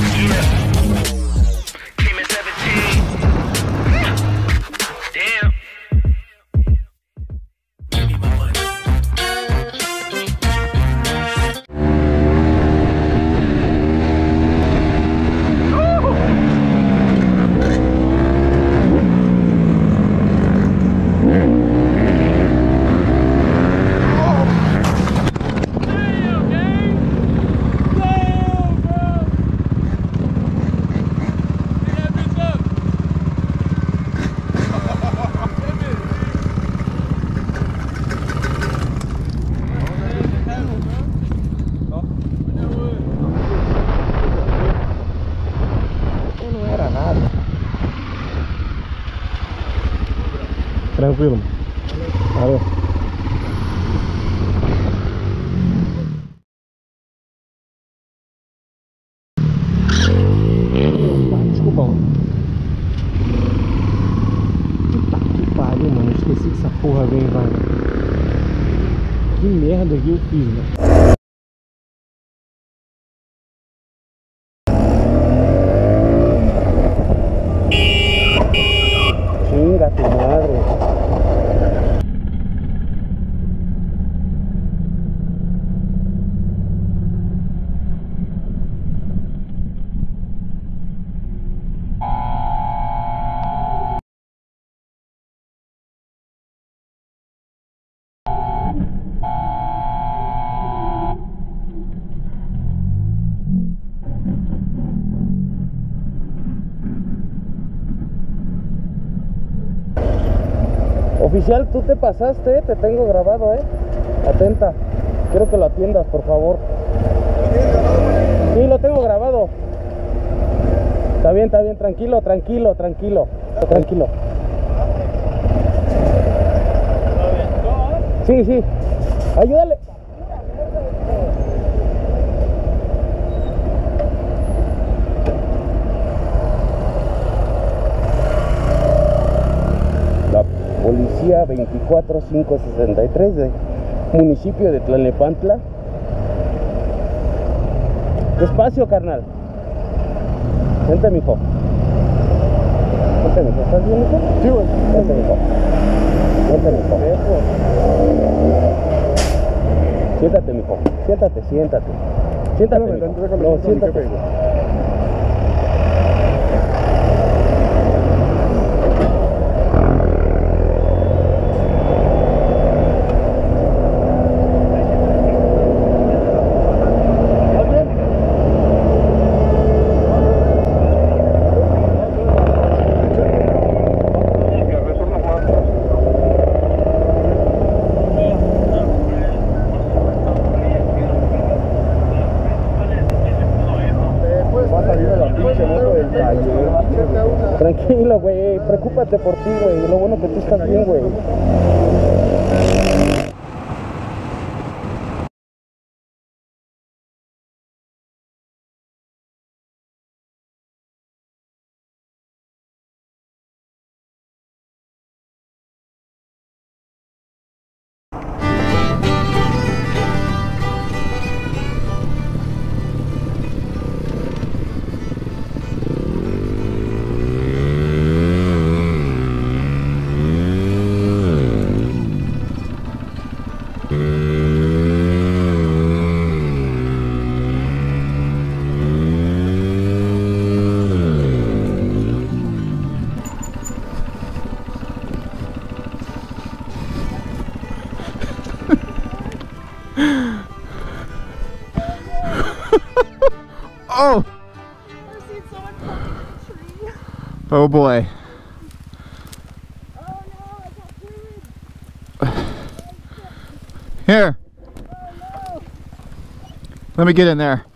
Yeah. Tranquilo. Valeu. Desculpa, mano. Puta que pariu, mano. Esqueci que essa porra vem, vai. Que merda que eu fiz, mano. Oficial, tú te pasaste, eh, te tengo grabado, eh. Atenta. Quiero que lo atiendas, por favor. Sí, lo tengo grabado. Está bien, está bien, tranquilo, tranquilo, tranquilo. Tranquilo. Sí, sí. Ayúdale. Policía 24563 de municipio de Tlalnepantla. Despacio, carnal. Vente, mijo. Vente, mijo. ¿Estás bien, mijo? Sí, güey. Vente, mijo. Vente, mijo. Siéntate, mijo. Siéntate, siéntate. Siéntate, mijo. No, siéntate. Tranquilo, güey. Preocúpate por ti, güey. Lo bueno que tú estás bien, güey. Oh! Oh boy. Here. Let me get in there.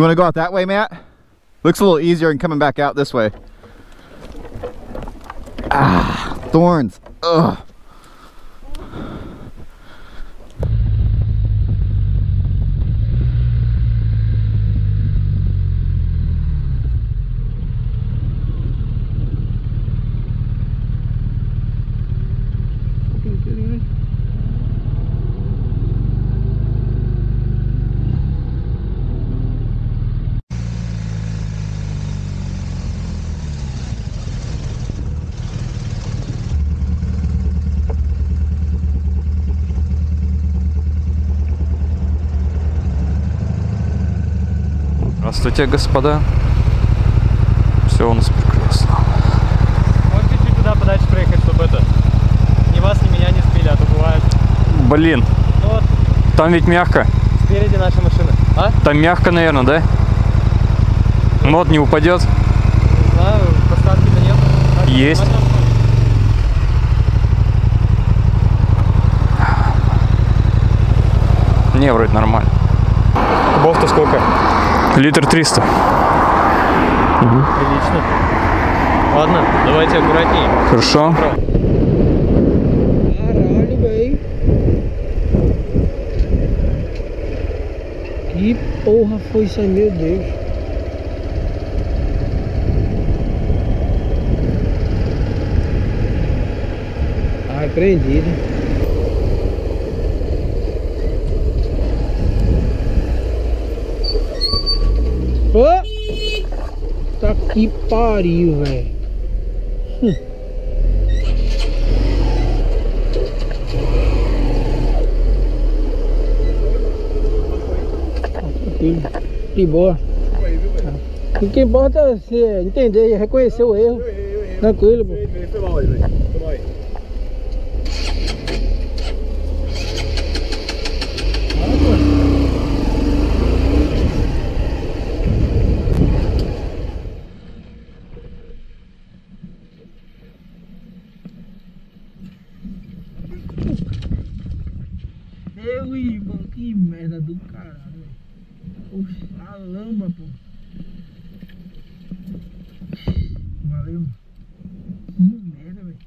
You want to go out that way, Matt? Looks a little easier than coming back out this way. Ah, thorns. Ugh. Здравствуйте, господа. Все у нас прекрасно. Может чуть-чуть туда подальше проехать, чтобы это... Ни вас, ни меня не сбили, а то бывает. Блин, Ну вот, там ведь мягко. спереди наша машина. А? Там мягко, наверное, да? Мод не упадет. Не знаю, посадки-то нет. Так, Есть. Не, вроде нормально. Кубов-то сколько? Литр 300. Прилично. Ладно, давайте аккуратнее. Хорошо. Caralho, velho. Que porra foi isso aí, meu Deus. Tá que pariu, velho. Tranquilo. De boa. O que importa é você entender e reconhecer o erro. Tranquilo, pô. Foi mal aí, velho. Foi mal aí. Meu irmão, que merda do caralho. Oxe, a lama, pô. Valeu. Que merda, velho.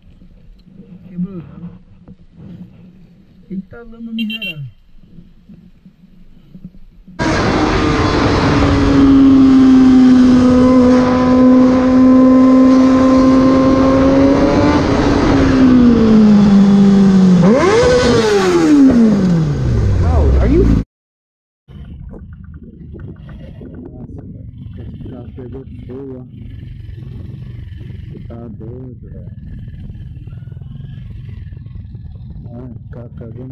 Quebrou não. Eita lama miserável. कितना दूर है का कदम